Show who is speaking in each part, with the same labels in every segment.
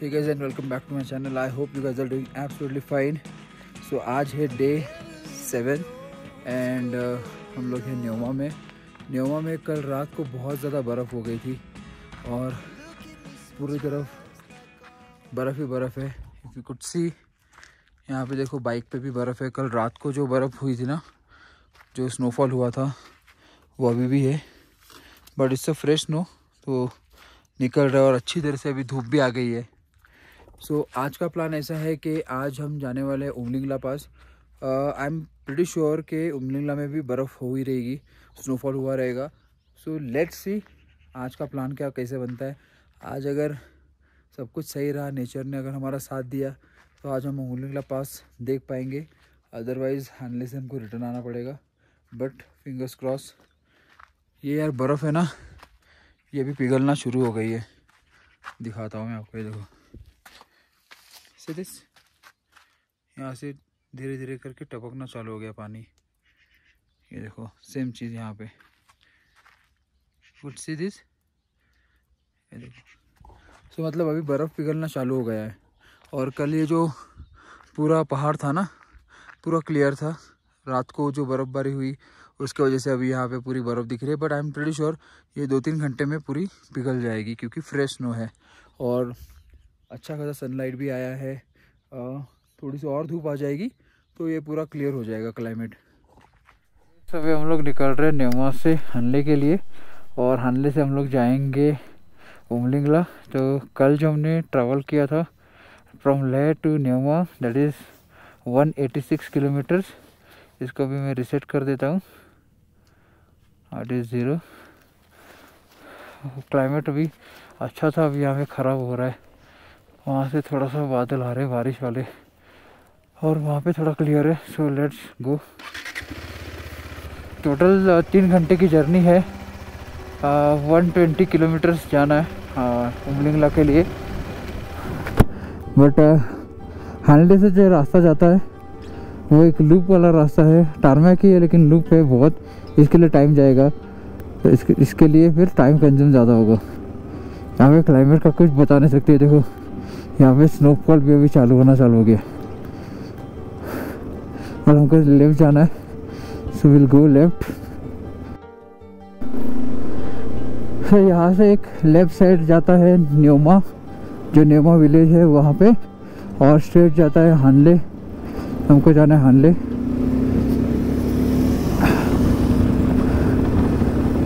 Speaker 1: Hey guys and welcome back to my channel. I hope you guys are doing fine. So, आज है day seven and हम लोग हैं न्योमा में। न्योमा में कल रात को बहुत ज़्यादा बर्फ़ हो गई थी और पूरी तरफ़ बर्फ़ ही बर्फ़ है। इफ़ यू कुड सी यहाँ पे देखो बाइक पे भी बर्फ़ है। कल रात को जो बर्फ़ हुई थी ना, जो स्नोफॉल हुआ था, वो अभी भी है। बट इससे फ्रेश स्नो तो निकल रहा है और अच्छी तरह से अभी धूप भी आ गई है। सो so, आज का प्लान ऐसा है कि आज हम जाने वाले हैं Umlingla pass. I am pretty sure कि उमलिंगला में भी बर्फ़ हो ही रहेगी स्नोफॉल हुआ रहेगा। सो लेट्स सी आज का प्लान क्या कैसे बनता है। आज अगर सब कुछ सही रहा नेचर ने अगर हमारा साथ दिया तो आज हम उमलिंगला पास देख पाएँगे। अदरवाइज़ हानले से हमको रिटर्न आना पड़ेगा। बट फिंगर्स क्रॉस ये यार बर्फ़ है ना ये भी पिघलना शुरू हो गई है। दिखाता हूँ मैं आपको ये देखो। से दिस। यहाँ से धीरे धीरे करके टपकना चालू हो गया पानी। ये देखो सेम चीज़ यहाँ पे। सी दिस ये देखो। सो मतलब अभी बर्फ़ पिघलना चालू हो गया है। और कल ये जो पूरा पहाड़ था ना, पूरा क्लियर था। रात को जो बर्फ़बारी हुई, उसकी वजह से अभी यहाँ पे पूरी बर्फ़ दिख रही है। But I am pretty sure ये दो तीन घंटे में पूरी पिघल जाएगी, क्योंकि फ्रेश स्नो है। और अच्छा खासा सनलाइट भी आया है। थोड़ी सी और धूप आ जाएगी तो ये पूरा क्लियर हो जाएगा क्लाइमेट सभी हम लोग निकल रहे हैं नेमा से हनले के लिए, और हनले से हम लोग जाएँगे उमलिंगला। तो कल जो हमने ट्रैवल किया था from Leh to Nyoma that is 186 kilometres इसको भी मैं रिसेट कर देता हूँ। आट इज़ ज़ीरो क्लाइमेट अभी अच्छा था, अभी यहाँ पे ख़राब हो रहा है। वहाँ से थोड़ा सा बादल आ रहे हैं बारिश वाले। और वहाँ पे थोड़ा क्लियर है सो लेट्स गो टोटल तीन घंटे की जर्नी है। वन ट्वेंटी किलोमीटर्स जाना है उमलिंगला के लिए। बट हानडे से जो रास्ता जाता है, वो एक लूप वाला रास्ता है। टारमैक ही है, लेकिन लूप है बहुत। इसके लिए टाइम जाएगा। तो इसके इसके लिए फिर टाइम कंज्यूम ज़्यादा होगा। यहाँ पे क्लाइमेट का कुछ बता नहीं सकते, देखो। यहाँ पे स्नोफॉल भी अभी चालू होना चालू हो गया। और हमको लेफ़्ट जाना है। सो विल गो लेफ़्ट तो यहाँ से एक लेफ़्ट साइड जाता है न्योमा जो न्योमा विलेज है वहाँ पे। और स्ट्रेट जाता है हानले हमको जाना है हानले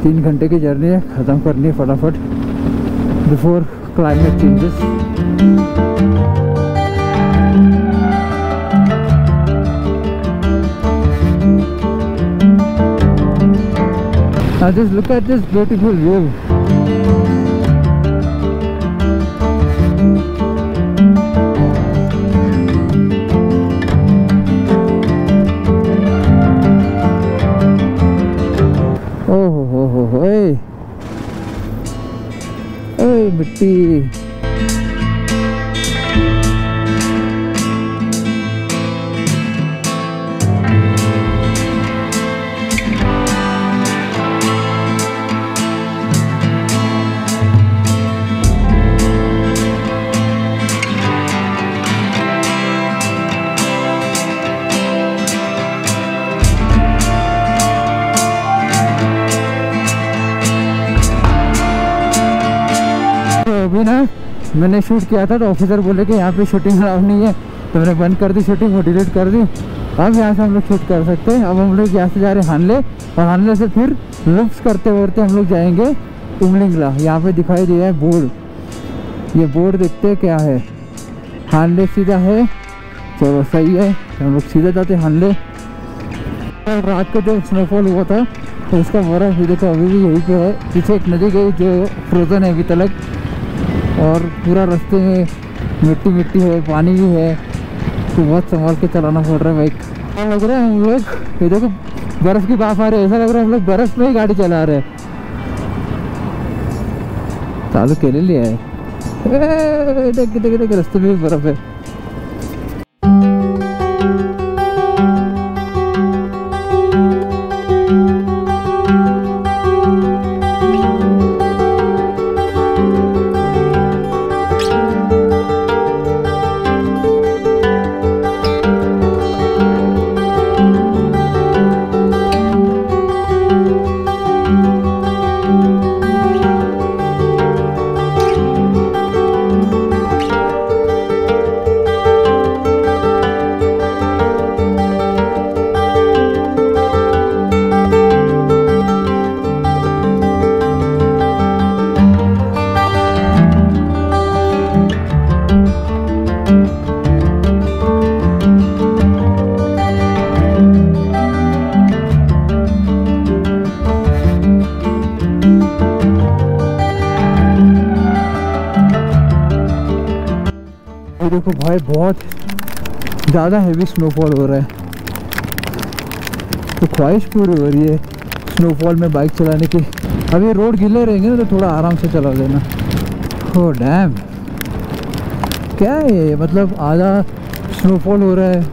Speaker 1: तीन घंटे की जर्नी है। ख़त्म करनी है फटाफट। Before climate changes Now just look at this beautiful view. मैंने शूट किया था तो ऑफिसर बोले कि यहाँ पे शूटिंग अलाउड नहीं है। तो मैंने बंद कर दी शूटिंग वो डिलीट कर दी। अब यहाँ से हम लोग शूट कर सकते हैं। अब हम लोग यहाँ से जा रहे हैं हानले। और हानले से फिर लुप्स करते करते हम लोग जाएँगे उमलिंगला। यहाँ पे दिखाई दिया है बोर्ड। ये बोर्ड देखते हैं क्या है। हानले सीधा है। चलो सही है। हम लोग सीधे जाते हानले। और रात को जो स्नोफॉल हुआ था तो उसका बर्फ़ भी देखो, अभी भी यहीं पे है। पीछे एक नदी गई जो फ्रोज़न है अभी तक। और पूरा रास्ते में मिट्टी मिट्टी है, पानी भी है। तो बहुत संभाल के चलाना पड़ रहा है बाइक और लग रहा है हम लोग, ये देखो, बर्फ़ की बाफ आ रही है। ऐसा लग रहा है हम लोग बर्फ़ में ही गाड़ी चला रहे हैं। चालू के लिए है देख देख देख, रास्ते में भी बर्फ़ है। देखो भाई, बहुत ज़्यादा हैवी स्नोफॉल हो रहा है। तो ख्वाहिश पूरी हो रही है स्नोफॉल में बाइक चलाने की। अब ये रोड गिले रहेंगे ना तो थोड़ा आराम से चला लेना। हो डैम क्या है मतलब आधा स्नोफॉल हो रहा है,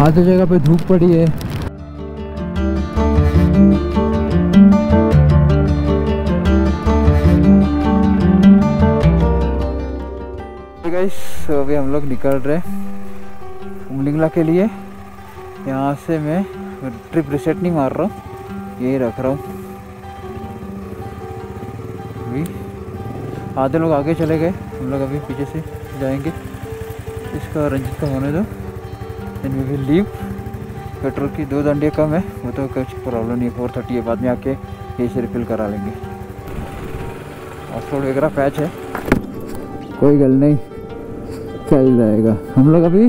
Speaker 1: आधे जगह पे धूप पड़ी है। गाइस अभी हम लोग निकल रहे हैं उमलिंगला के लिए। यहाँ से मैं ट्रिप रिसेट नहीं मार रहा हूँ, यही रख रहा हूँ। अभी आधे लोग आगे चले गए, हम लोग अभी पीछे से जाएँगे। इसका रंजित का होने दो। Then we will leave petrol की दो दंडे कम है, वो तो कुछ प्रॉब्लम नहीं है। फोर थर्टी है, बाद में आके यही से रिफिल करा लेंगे। ऑफ़ रोड वगैरह पैच है। कोई गल नहीं। चल जाएगा। हम लोग अभी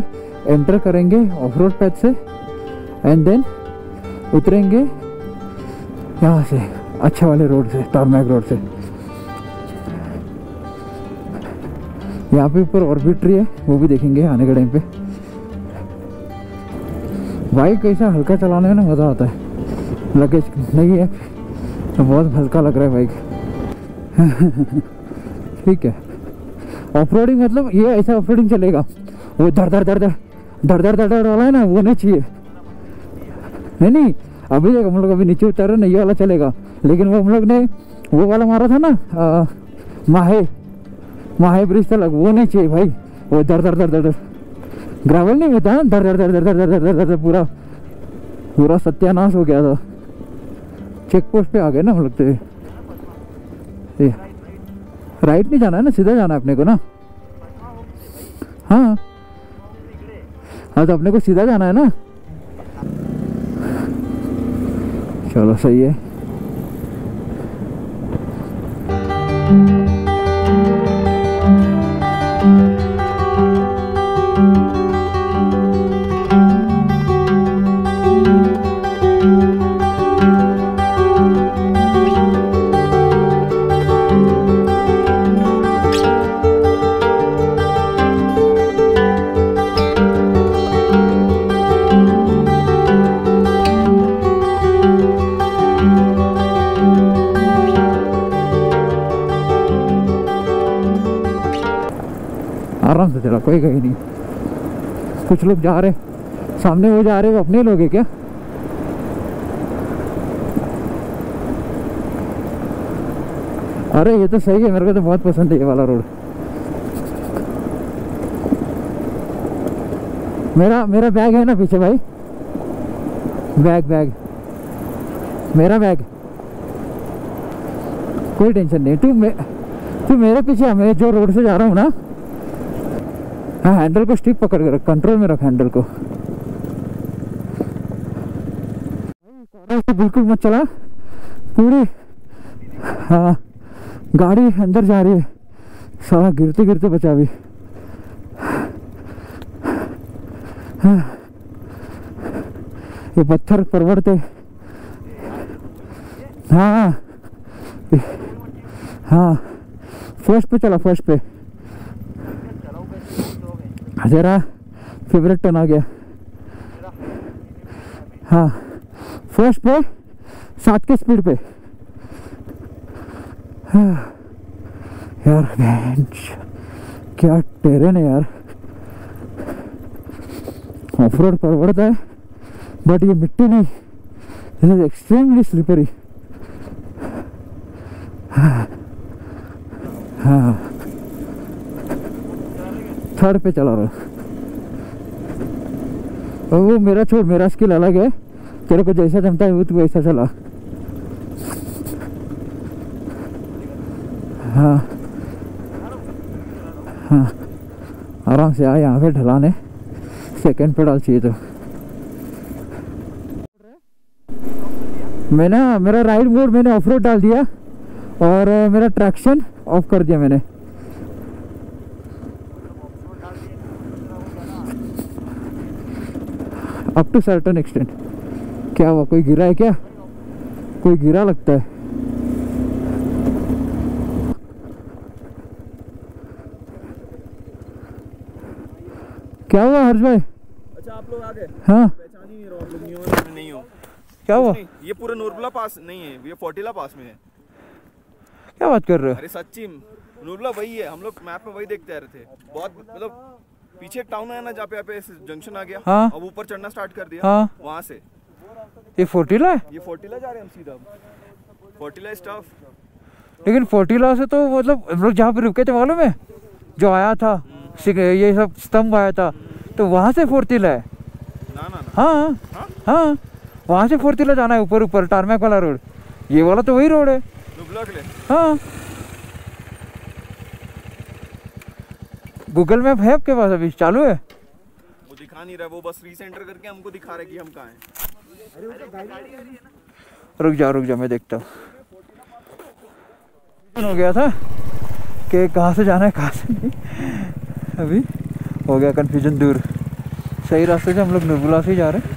Speaker 1: एंटर करेंगे ऑफ़ रोड पैच से एंड देन उतरेंगे यहाँ से, अच्छे वाले रोड से टारमैक रोड से। यहाँ पे ऊपर ऑर्बिट्री है, वो भी देखेंगे आने के टाइम पे। बाइक कैसा हल्का चलाने में ना मज़ा आता है। लगेज नहीं है तो बहुत हल्का लग रहा है बाइक ठीक है। ऑफ़ मतलब ये ऐसा ऑफ़ चलेगा वो दर दर दर दर दर दर दर वाला है ना वो नहीं चाहिए नहीं नहीं अभी हम लोग अभी नीचे उतर ना ये वाला चलेगा लेकिन वो हम लोग ने वो वाला मारा था ना माहे माहे ब्रिज तक वो नहीं चाहिए भाई वो दर दर दर दर दर ग्रावल नहीं होता ना दर दर दर दर दर दर दर दर पूरा पूरा सत्यानाश हो गया था चेक पोस्ट पे आ गए ना हम लोग तो राइट नहीं जाना है ना, सीधा जाना है अपने को ना? हाँ। हाँ तो अपने को सीधा जाना है ना? चलो, सही है। कोई कहीं नहीं। कुछ लोग जा रहे सामने वो जा रहे वो अपने लोग है क्या? अरे ये तो सही है मेरे को तो बहुत पसंद है ये वाला रोड। मेरा मेरा बैग है ना पीछे भाई। Bag bag. मेरा बैग। कोई टेंशन नहीं। तू मे, तू मेरे पीछे मैं जो रोड से जा रहा हूँ ना हाँ हैंडल को स्टिक पकड़ के रख कंट्रोल में रख हैंडल को। बिल्कुल मत चला। पूरी हाँ गाड़ी अंदर जा रही है। सारा गिरते गिरते बचा भी। हाँ। ये पत्थर परवड़ते। हाँ। हाँ। फ़र्स्ट पे चला फ़र्स्ट पे। जरा फेवरेट टर्न आ गया। हाँ फ़र्स्ट पे सात के स्पीड पे। हाँ, यार क्या टेरन है यार। ऑफ़ रोड पर्वत है बट ये मिट्टी नहीं दिस इज़ एक्सट्रीमली स्लिपरी हाँ हाँ। थर्ड पे चला रहा। और वो मेरा छोड़, मेरा स्किल अलग है। तेरे को जैसा जमता है वो तू वैसा चला। हाँ। हाँ। आराम से आ, यहाँ पे ढलान सेकंड पे डाल चाहिए तो। मैंने, मेरा राइड मोड मैंने ऑफ़ रोड डाल दिया। और, मेरा ट्रैक्शन ऑफ़ कर दिया मैंने। अप टू सर्टन एक्सटेंट क्या हुआ? कोई गिरा है क्या? कोई गिरा लगता है? क्या हुआ हर्ष भाई?
Speaker 2: अच्छा आप लोग आ गए
Speaker 1: हाँ
Speaker 2: नहीं रहा आप लोग नहीं हो मैं नहीं हो।
Speaker 1: क्या हुआ?
Speaker 2: ये पूरा नूरबुला पास नहीं है ये फोर्टिला पास में है।
Speaker 1: क्या बात कर रहे हो?
Speaker 2: अरे सच्ची नूरबुला वही है हम लोग मैप में वही देखते आ रहे थे। बहुत मतलब पीछे एक टाउन है ना जहाँ पे यहाँ पे जंक्शन आ गया।
Speaker 1: हाँ।
Speaker 2: अब ऊपर चढ़ना स्टार्ट कर दिया।
Speaker 1: हाँ।
Speaker 2: वहाँ से।
Speaker 1: ये फोर्टीला है?
Speaker 2: ये फोर्टिला जा रहे हैं हम सीधा। फोर्टिला स्टाफ
Speaker 1: लेकिन फोर्टीला से तो मतलब हम लोग जहाँ पे रुके थे मालूम है? जो आया था ये सब स्तंभ आया था तो वहाँ से फोर्टीला है।
Speaker 2: ना ना ना।
Speaker 1: हाँ।
Speaker 2: हाँ?
Speaker 1: हाँ। वहाँ से फोर्टीला जाना है ऊपर ऊपर टारमैक वाला रोड ये वाला तो वही रोड है।
Speaker 2: लिए
Speaker 1: हाँ। गूगल मैप है आपके पास अभी? चालू है?
Speaker 2: वो दिखा नहीं रहा वो बस रीसेंटर करके हमको दिखा रहे कि हम कहाँ हैं।
Speaker 1: रुक जा रुक जा मैं देखता हूँ। हो गया था कि कहाँ से जाना है कहाँ से नहीं? अभी हो गया कन्फ्यूज़न दूर। सही रास्ते से हम लोग निर्बुला से ही जा रहे हैं।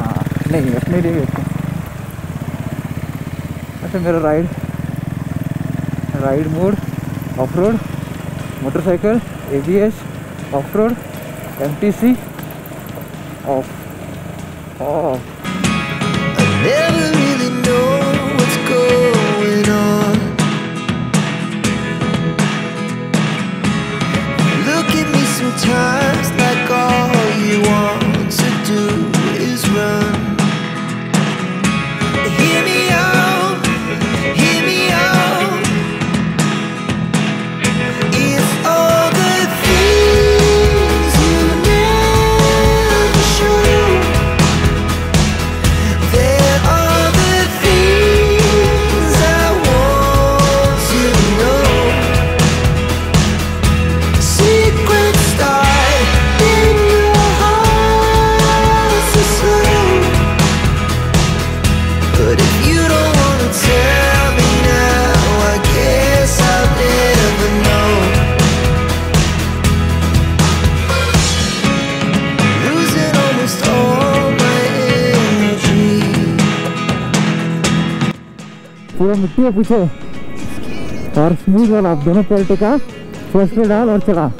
Speaker 1: हाँ नहीं अपने लिए देखते अच्छा मेरा ride ride mode off road motorcycle ABS off-road MTC off. Off I
Speaker 3: never really know what's going on. Look at me sometimes.
Speaker 1: पूरा है पीछे। और स्मूथ वाला दोनों पलटे का। फ़र्स्ट पे डाल और चला।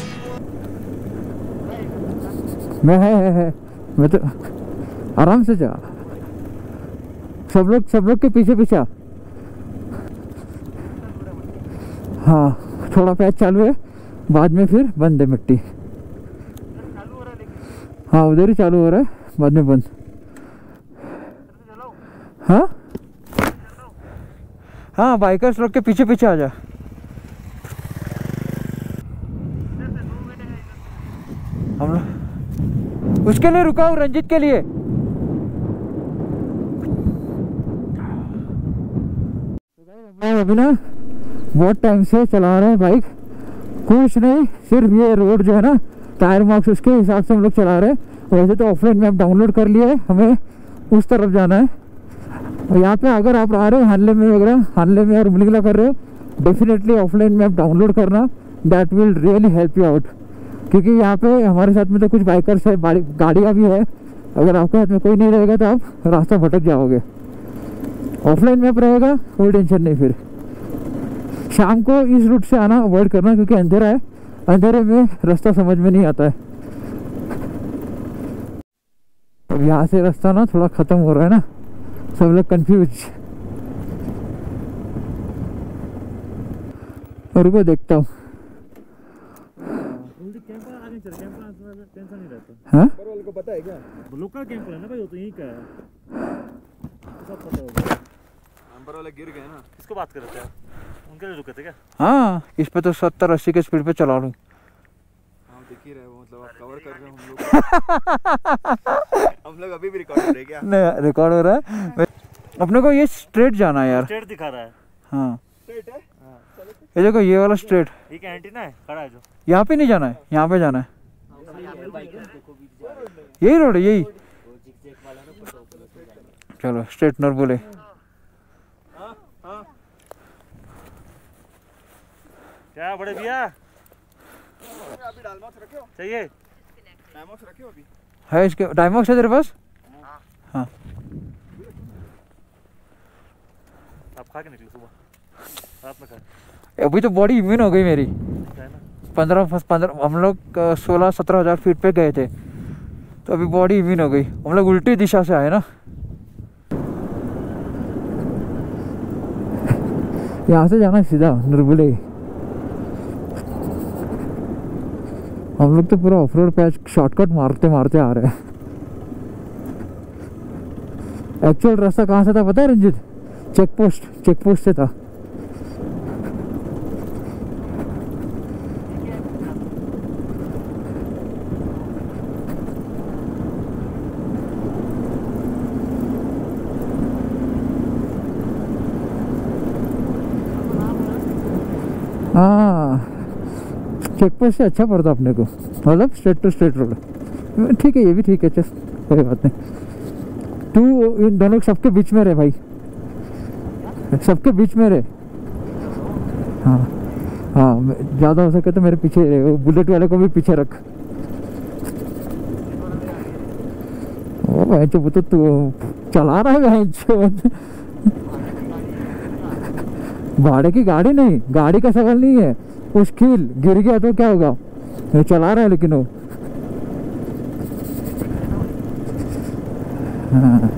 Speaker 1: मैं है, है, है। मैं तो आराम से जा सब लोग सब लोग के पीछे पीछे। हाँ थोड़ा पैच चालू है। बाद में फिर बंद है मिट्टी। हाँ उधर ही चालू हो रहा है। बाद में बंद। हाँ? हाँ बाइकर्स लोग के पीछे पीछे आ जा। हम लोग उसके लिए रुका हूँ, रंजित के लिए। अभी ना बहुत टाइम से चला रहे हैं बाइक कुछ नहीं, सिर्फ़ ये रोड जो है ना टायर मार्क्स उसके हिसाब से हम लोग चला रहे हैं। वैसे तो ऑफलाइन मैप डाउनलोड कर है, हमें उस तरफ़ जाना है। और यहाँ पे अगर आप आ रहे हो हानले में वगैरह हानले में और मुलिगला कर रहे हो डेफिनेटली ऑफलाइन मैप डाउनलोड करना that will really help you out क्योंकि यहाँ पे हमारे साथ में तो कुछ बाइकर्स है गाड़ियाँ भी है। अगर आपके हाथ में कोई नहीं रहेगा तो आप रास्ता भटक जाओगे। ऑफलाइन मैप रहेगा, कोई टेंशन नहीं फिर। शाम को इस रूट से आना अवॉइड करना, क्योंकि अंधेरा है। अंधेरे में रास्ता समझ में नहीं आता है। अब यहाँ से रास्ता ना थोड़ा ख़त्म हो रहा है ना। सब लोग कंफ्यूज और को देखता हूँ। हाँ?
Speaker 2: ऊपर वाले को पता है क्या?
Speaker 4: लोकल कैंपर है ना भाई वो तो यहीं का है। सब पता होगा।
Speaker 2: नंबर वाले गिर गए ना।
Speaker 4: किसको बात कर रहे थे उनके लिए रुके थे क्या?
Speaker 1: हाँ इस पे तो सत्तर अस्सी के स्पीड पे चला लूँ
Speaker 2: कवर कर रहे हो हम लोग। हम लोग अभी भी रिकॉर्ड कर रहे हैं क्या?
Speaker 1: नहीं रिकॉर्ड हो रहा है। अपने को ये स्ट्रेट जाना है यार।
Speaker 4: स्ट्रेट दिखा रहा है।
Speaker 1: हाँ।
Speaker 2: स्ट्रेट है?
Speaker 1: ये देखो ये वाला स्ट्रेट
Speaker 4: ये क्या एंटीना है? खड़ा है जो।
Speaker 1: यहाँ पे नहीं जाना है यहाँ पे जाना है। यही रोड है यही। चलो स्ट्रेट नॉर बोले।
Speaker 4: क्या बड़े भैया?
Speaker 2: हो।
Speaker 4: चाहिए?
Speaker 2: हो अभी
Speaker 1: है इसके डायमॉक्स है तेरे पास हाँ
Speaker 4: आप खा के निकले सुबह। रात में खाए
Speaker 1: अभी तो बॉडी इम्यून हो गई मेरी।
Speaker 4: है
Speaker 1: पंद्रह पंद्रह हम लोग सोलह सत्रह हज़ार फीट पे गए थे। तो अभी बॉडी इम्यून हो गई। हम लोग उल्टी दिशा से आए ना। यहाँ से जाना है सीधा नरबुले। हम लोग तो पूरा ऑफ़ रोड पैच शॉर्टकट मारते मारते आ रहे हैं। एक्चुअल रास्ता कहाँ से था पता है Ranjit? Check post check post से था। हाँ। चेक पोस्ट से अच्छा पड़ता अपने को। मतलब स्ट्रेट टू स्ट्रेट रोड ठीक है, ये भी ठीक है, चल, कोई बात नहीं। तू इन दोनों सबके बीच में रहे भाई। सबके बीच में रहे। हाँ हाँ ज़्यादा हो सके तो मेरे पीछे रहे बुलेट वाले को भी पीछे रख। ओ भाई तो तो तू चला रहा है भाई भाड़े की गाड़ी नहीं, गाड़ी का सवाल नहीं है। मुश्किल गिर गया तो क्या होगा? चला रहा है लेकिन वो। हाँ।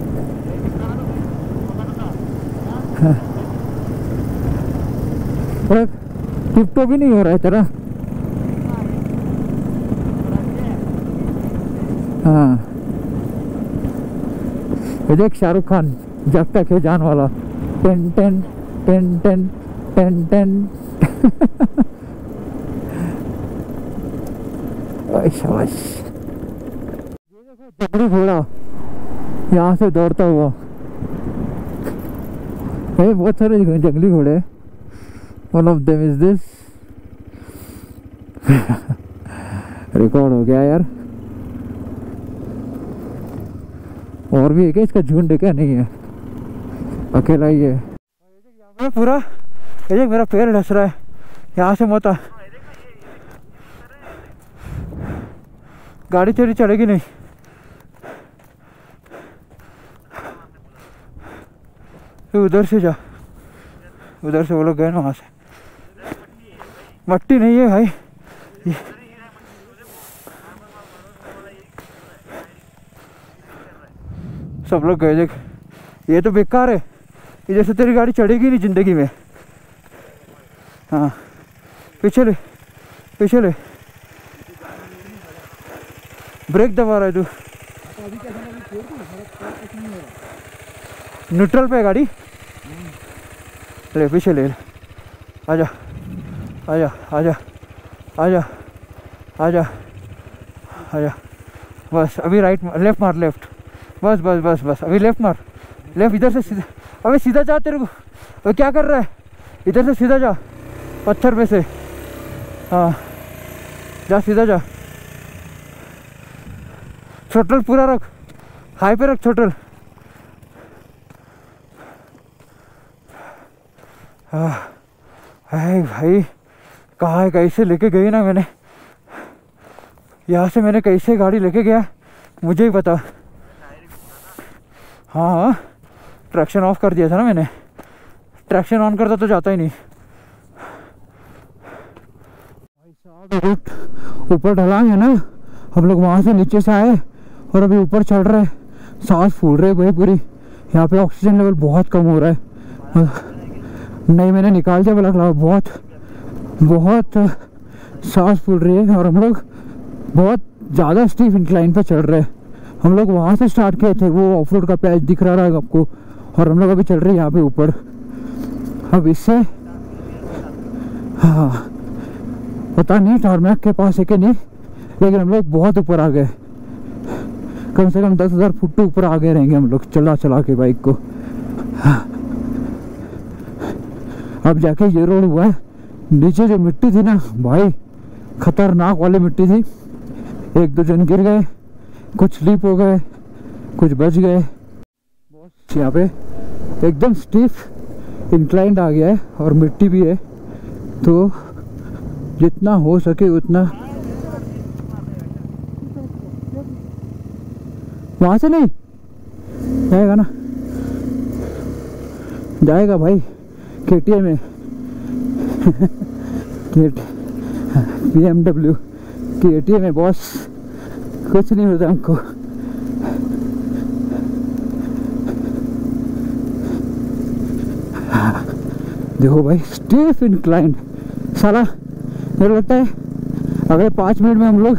Speaker 1: भी नहीं हो रहा है तेरा। हाँ। देख शाहरुख खान, जब तक है जान वाला। Ten ten ten ten ten ten. शाबाश घोड़ा यहाँ से दौड़ता हुआ। है बहुत सारे जंगली घोड़े one of them is this record हो गया यार। और भी है क्या? इसका झुंड क्या? नहीं है। अकेला ही है। पूरा ये मेरा पैर ढस रहा है। यहाँ से मोता गाड़ी तेरी चलेगी नहीं। तू उधर से जा। उधर से वो लोग गए ना वहाँ से। मट्टी नहीं है भाई। सब लोग गए देख। ये तो बेकार है। ये जैसे तेरी गाड़ी चढ़ेगी नहीं ज़िंदगी में। हाँ। पीछे ले। पीछे ले। ब्रेक दबा रहा है तू। न्यूट्रल पे गाड़ी? ले, पीछे ले ले। आजा आजा आजा आजा आजा आजा। बस, अभी राइट लेफ़्ट मार लेफ़्ट बस बस बस बस, अभी लेफ़्ट मार। लेफ़्ट इधर से सीधा अभी सीधा जा तेरे को। अबे क्या कर रहा है? इधर से सीधा जा, पत्थर पे से। हाँ जा, सीधा जा। छोटल पूरा रख। हाई पे रख हाँ हाय भाई, कहाँ है? कैसे लेके गई ना मैंने। यहाँ से मैंने कैसे गाड़ी लेके गया, मुझे ही पता। हाँ हाँ ट्रैक्शन ऑफ़ कर दिया था ना मैंने। ट्रैक्शन ऑन करता तो जाता ही नहीं। भाई साहब ऊपर ढलांग है ना, हम लोग वहाँ से नीचे से आए। और अभी ऊपर चढ़ रहे हैं। सांस फूल रहे भाई पूरी। यहाँ पे ऑक्सीजन लेवल बहुत कम हो रहा है। नहीं, मैंने निकाल दिया बोला क्लाउड बहुत। बहुत सांस फूल रही है और हम लोग बहुत ज़्यादा स्टीफ इंक्लाइन पे चढ़ रहे हैं। हम लोग वहाँ से स्टार्ट किए थे, वो ऑफ़ रोड का पैच दिख रहा है आपको। और हम लोग अभी चल रहे हैं यहाँ पे ऊपर। अब इससे हाँ पता नहीं टारमैक के पास है कि नहीं, लेकिन हम लोग बहुत ऊपर आ गए। कम से कम दस हज़ार फुट ऊपर आ गए रहेंगे हम लोग, चला चला के बाइक को। अब जाके ये रोड हुआ है। नीचे जो मिट्टी थी ना, भाई, खतरनाक वाली मिट्टी थी। एक दो जन गिर गए, कुछ स्लीप हो गए, कुछ बच गए। यहाँ पे एकदम स्टीफ इंक्लाइंड आ गया है और मिट्टी भी है। तो जितना हो सके उतना वहाँ से नहीं? जाएगा ना? जाएगा भाई के में। केट बी एम डब्ल्यू की टी एम है बॉस कुछ नहीं होता हमको। देखो भाई स्टीफ इंक्लाइन साला, मेरे लगता है, अगले पाँच मिनट में हम लोग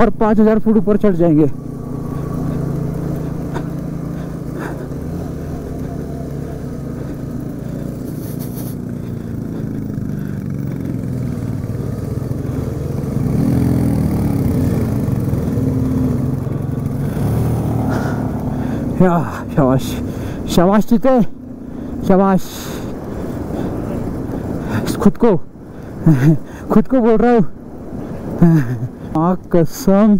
Speaker 1: और पाँच हज़ार फुट ऊपर चढ़ जाएँगे। या शाबाश। शाबाश चिते शाबाश। खुद को खुद को बोल रहा हूँ। आँख कसम,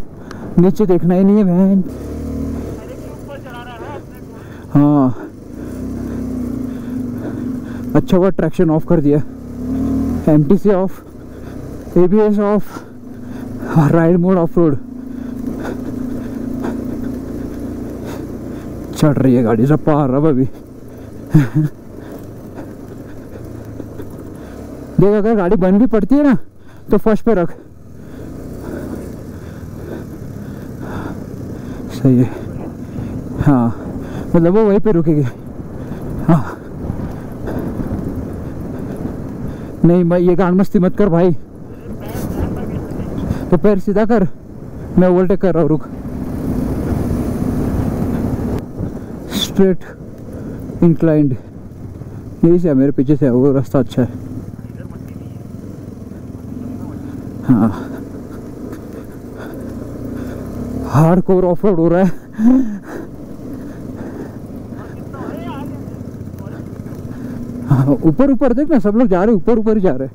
Speaker 1: नीचे देखना ही नहीं है बहन। हाँ। अच्छा हुआ ट्रैक्शन ऑफ़ कर दिया। M T C off A B S off ride mode off road चढ़ रही है गाड़ी रपा रब अभी देख अगर गाड़ी बंद भी पड़ती है ना तो फ़र्स्ट पे रख सही है हाँ मतलब वो वहीं पे रुकेगी हाँ नहीं भाई ये गान मस्ती मत कर भाई तो पैर सीधा कर मैं ओवरटेक कर रहा हूँ रुक स्ट्रेट इंक्लाइंड यही से है मेरे पीछे से वो रास्ता अच्छा है। हाँ। हार्ड कोर ऑफ़ रोड हो रहा है। हाँ, ऊपर ऊपर देख ना सब लोग जा रहे ऊपर ऊपर ही जा रहे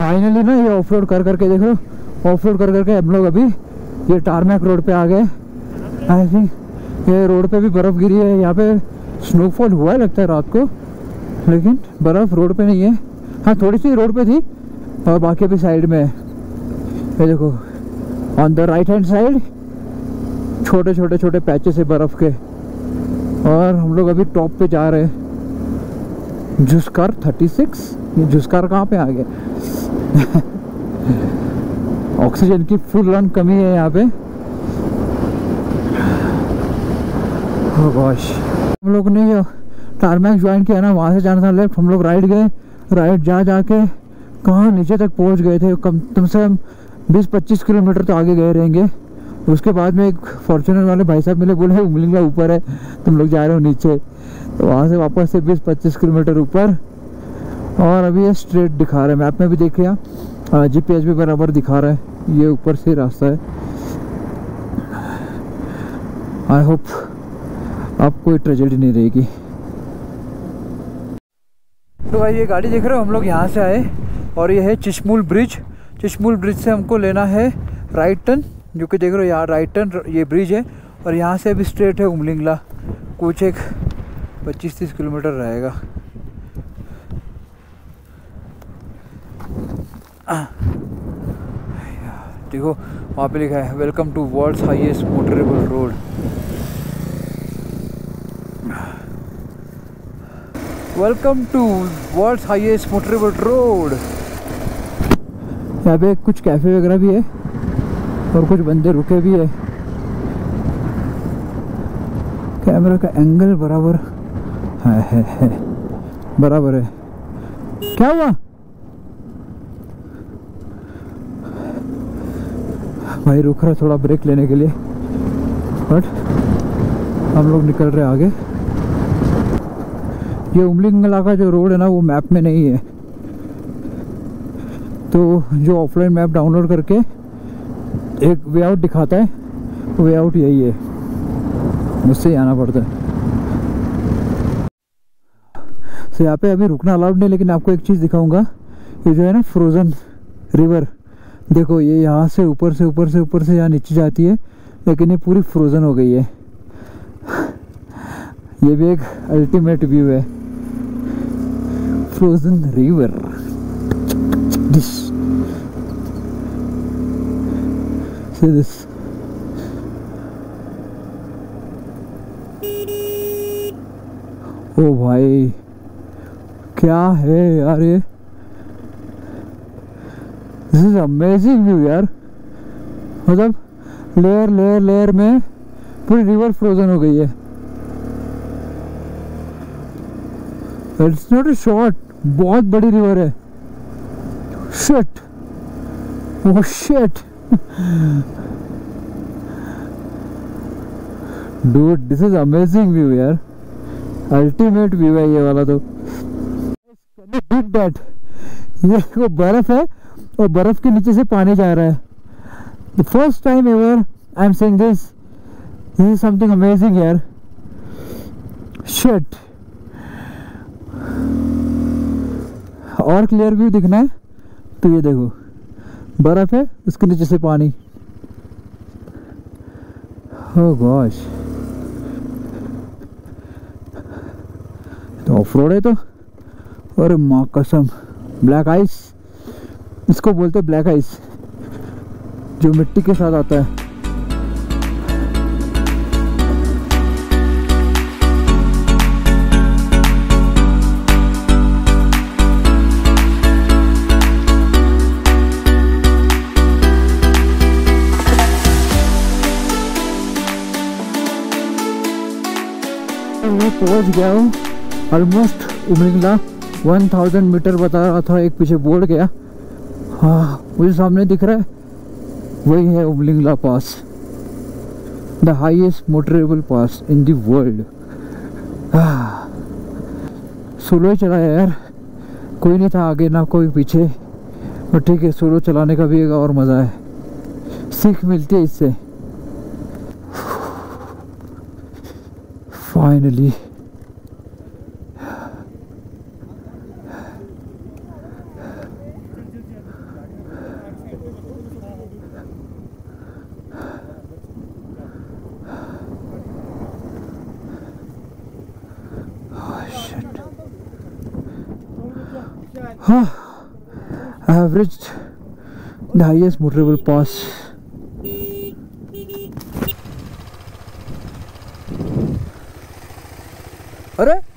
Speaker 1: फाइनली ना ये ऑफ़ रोड कर करके देख ऑफ़ रोड कर करके हम लोग अभी ये टारमैक रोड पे आ गए। आई थिंक ये रोड पे भी बर्फ़ गिरी है, यहाँ पे स्नोफॉल हुआ है लगता है रात को, लेकिन बर्फ़ रोड पे नहीं है। हाँ थोड़ी सी रोड पे थी, और बाकी अभी साइड में है। ये देखो on the right hand side छोटे छोटे छोटे पैचेस है बर्फ़ के, और हम लोग अभी टॉप पे जा रहे हैं। जुस्कार 36 ये जुस्कार कहाँ पे आ गया? ऑक्सीजन की फुल रन कमी है यहाँ पे। Oh gosh. हम लोग ने जो टारमैक ज्वाइन किया ना, वहाँ से जाना था लेफ़्ट हम लोग राइट गए राइट जा, जाके कहाँ नीचे तक पहुँच गए थे? कम कम से कम बीस पच्चीस किलोमीटर तो आगे गए रहेंगे। उसके बाद में एक फॉर्चुनर वाले भाई साहब मिले, बोले उमलिंगला ऊपर है, तुम लोग जा रहे हो नीचे। तो वहाँ से वापस से बीस पच्चीस किलोमीटर ऊपर। और अभी ये स्ट्रेट दिखा रहा है मैप में भी देखिए जी पी एस भी बराबर दिखा रहा है। ये ऊपर से रास्ता है। आई होप अब कोई ट्रेजेडी नहीं रहेगी। तो भाई, ये गाड़ी देख रहे हो? हम लोग यहाँ से आए और ये है चिशमूल ब्रिज। चिशमूल ब्रिज से हमको लेना है राइट टर्न जो कि देख रहे हो यहाँ राइट टर्न ये ब्रिज है और यहाँ से अभी स्ट्रेट है उमलिंगला। कुछ एक पच्चीस तीस किलोमीटर रहेगा। देखो, वहाँ पे लिखा है welcome to world's highest motorable road welcome to world's highest motorable road यहाँ पे कुछ कैफ़े वगैरह भी है और कुछ बंदे रुके भी है। कैमरा का एंगल बराबर है है है। बराबर है। क्या हुआ? भाई रुक रहा थोड़ा ब्रेक लेने के लिए। बट हम लोग निकल रहे आगे। ये उमलिंगला का जो रोड है ना, वो मैप में नहीं है। तो जो ऑफलाइन मैप डाउनलोड करके एक वे आउट दिखाता है, वो आउट यही है। मुझसे ही आना पड़ता है। तो यहाँ पे अभी रुकना अलाउड नहीं, लेकिन आपको एक चीज़ दिखाऊँगा। ये जो है ना फ्रोज़न रिवर देखो, ये यहाँ से ऊपर से ऊपर से ऊपर से यहाँ नीचे जाती है, लेकिन ये पूरी फ्रोज़न हो गई है। ये भी एक अल्टीमेट व्यू है। Frozen river this See this. ओ भाई, क्या है यार ये? दिस इज़ अमेजिंग व्यू यार। मतलब लेयर लेयर लेयर में पूरी रिवर फ्रोजन हो गई है। इट्स नॉट ए शॉर्ट बहुत बड़ी रिवर है। Shit oh shit dude this is amazing view यार अल्टीमेट व्यू है ये वाला तो। दैट ये वो बर्फ़ है और बर्फ़ के नीचे से पानी जा रहा है। The first time ever I am seeing this this is something amazing यार शिट और क्लियर व्यू दिखना है? तो ये देखो, बर्फ़ है, उसके नीचे से पानी। हो gosh तो ऑफ़ रोड है तो? अरे माँ कसम ब्लैक आइस इसको बोलते हैं ब्लैक आइस जो मिट्टी के साथ आता है। मैं पहुँच गया हूँ। ऑलमोस्ट उमलिंगला 1000 मीटर बता रहा था, एक पीछे बोर्ड गया। हाँ मुझे सामने दिख रहा है। वही है Umlingla pass. The highest motorable pass in the world solo चलाया यार। कोई नहीं था आगे, ना कोई पीछे। और ठीक है सोलो चलाने का भी एक और मज़ा है। सीख मिलती है इससे। finally. Oh, I have reached the highest motorable pass.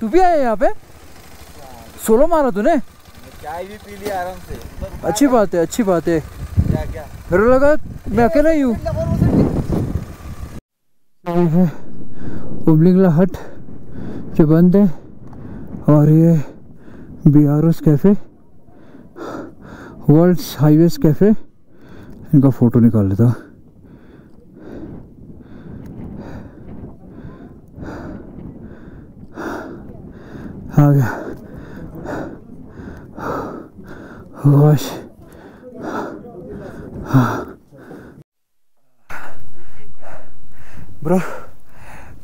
Speaker 1: तू भी आया यहाँ पे? सोलो मारा तूने?
Speaker 2: चाय भी पी लिया आराम से।
Speaker 1: अच्छी बात है अच्छी बात है।
Speaker 2: क्या क्या?
Speaker 1: मेरे लगा मैं अकेला ही हूँ। उबलिंगला हट जो बंद है। और ये B R cafe world's highways cafe इनका फ़ोटो निकाल लेता। आ गया ब्रो,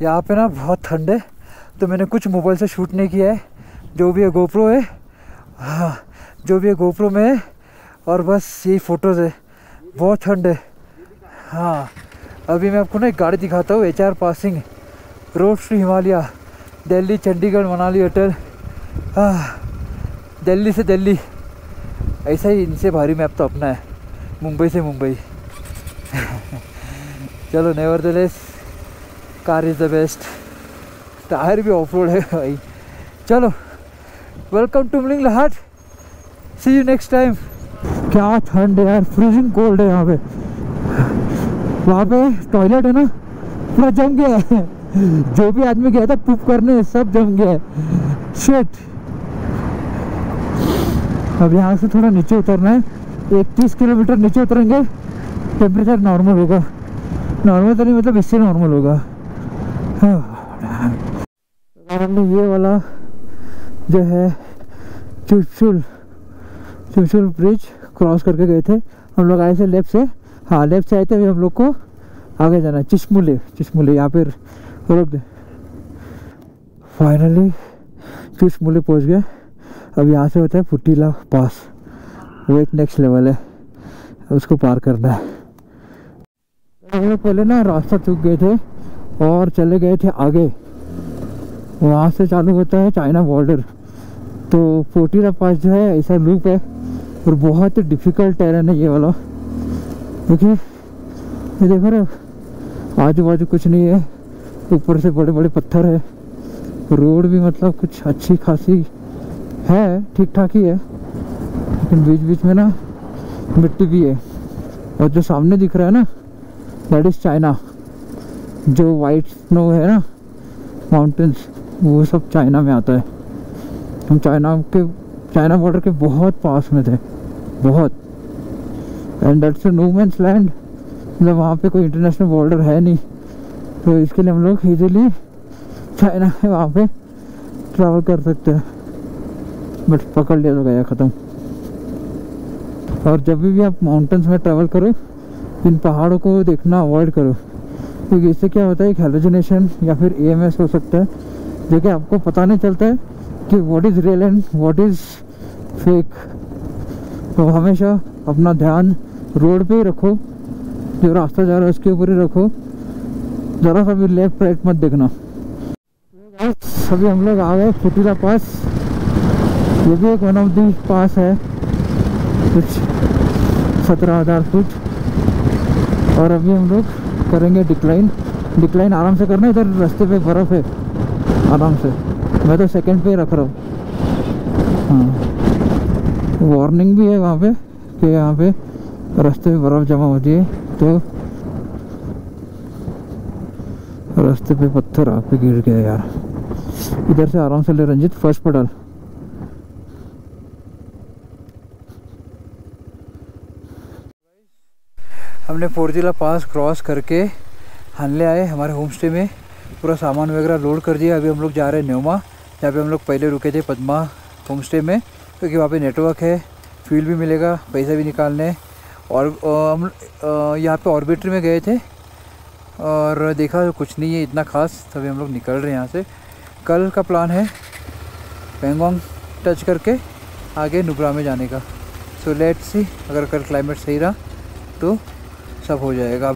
Speaker 1: यहाँ पे ना बहुत ठंड है तो मैंने कुछ मोबाइल से शूट नहीं किया है। जो भी है गोप्रो है। हाँ जो भी है गोप्रो में है, और बस यही फ़ोटोज़ है। बहुत ठंड है। हाँ अभी मैं आपको ना एक गाड़ी दिखाता हूँ H R passing road to Himalaya. Delhi, Chandigarh, Manali Atal हाँ दिल्ली से दिल्ली। ऐसा ही इनसे भारी मैप तो अपना है। मुंबई से मुंबई। चलो nevertheless car is the best tyre भी ऑफ़ रोड है भाई। चलो वेलकम टू मिलिंग लहाट सी यू नेक्स्ट टाइम क्या ठंड है यार फ्रीजिंग कोल्ड है यहाँ पे। वहाँ पे टॉयलेट है ना? पूरा जम गया है। जो भी आदमी गया था, पुप करने, सब जम गया। है शिट अब यहाँ से थोड़ा नीचे उतरना है। इकतीस किलोमीटर नीचे उतरेंगे टेम्परेचर नॉर्मल होगा। नॉर्मल तो नहीं मतलब इससे नॉर्मल होगा। हमने ये वाला जो है चुचुल चुचुल ब्रिज क्रॉस करके गए थे। हम लोग आए थे लेफ़्ट से। हाँ लेफ़्ट से आए थे, अभी हम लोग को आगे जाना है। चिश्मुले चिश्मुले, यहाँ पर रोक दे। फाइनली चिश्मुले पहुँच गए? अब यहाँ से होता है फुटीला पास। वो एक नेक्स्ट लेवल है। उसको पार करना है। पहले ना रास्ता चूक गए थे और चले गए थे आगे। वहाँ से चालू होता है चाइना बॉर्डर तो फोटीला पास जो है, ऐसा लूप है और बहुत ही डिफ़िकल्ट टेरन है ये वाला। देखिए, ये देखो रहे आजू बाजू कुछ नहीं है। ऊपर से बड़े बड़े पत्थर है। रोड भी मतलब कुछ अच्छी खासी है, ठीक ठाक ही है। लेकिन बीच बीच में ना मिट्टी भी है। और जो सामने दिख रहा है ना दैट इज़ चाइना जो वाइट स्नो है ना माउंटेन्स वो सब चाइना में आता है। हम चाइना के चाइना बॉर्डर के बहुत पास में थे। बहुत। And that's no man's land मतलब वहाँ पे कोई इंटरनेशनल बॉर्डर है नहीं। तो इसके लिए हम लोग इजीली चाइना में वहाँ पे ट्रैवल कर सकते हैं। बट पकड़ लिया तो गया, ख़त्म। और जब भी आप माउंटेन्स में ट्रैवल करो, इन पहाड़ों को देखना अवॉइड करो। क्योंकि इससे क्या होता है, एक हेलोजिनेशन या फिर एएमएस हो सकता है, जो कि आपको पता नहीं चलता है कि what is real and what is fake तो हमेशा अपना ध्यान रोड पे ही रखो, जो रास्ता जा रहा है उसके ऊपर ही रखो। ज़रा सा भी लेफ़्ट राइट मत देखना। अभी हम लोग आ गए फुटीला पास। ये भी एक वन ऑफ़ दी पास है। कुछ सत्रह हज़ार फुट। और अभी हम लोग करेंगे डिक्लाइन। डिक्लाइन आराम से करना इधर रास्ते पे बर्फ़ है। आराम से। मैं तो सेकंड पे रख रहा हूँ। हाँ। वार्निंग भी है वहाँ पे कि यहाँ पे रास्ते में बर्फ़ जमा होती है तो रास्ते पे पत्थर आप गिर गया यार। इधर से आराम से ले रंजित फ़र्स्ट पडल हमने फोरजिला पास क्रॉस करके हानले आए हमारे होम स्टे में। पूरा सामान वगैरह लोड कर दिया। अभी हम लोग जा रहे हैं न्योमा, जहाँ पे हम लोग पहले रुके थे पद्मा होम स्टे में, क्योंकि वहाँ पे नेटवर्क है फ्यूल भी मिलेगा, पैसा भी निकालने। और हम यहाँ पे ऑर्बिटर में गए थे। और देखा तो कुछ नहीं है, इतना खास तभी हम लोग निकल रहे हैं यहाँ से। कल का प्लान है पेंगोंग टच करके आगे नुब्रा में जाने का। सो लेट्स सी अगर कल क्लाइमेट सही रहा तो सब हो जाएगा।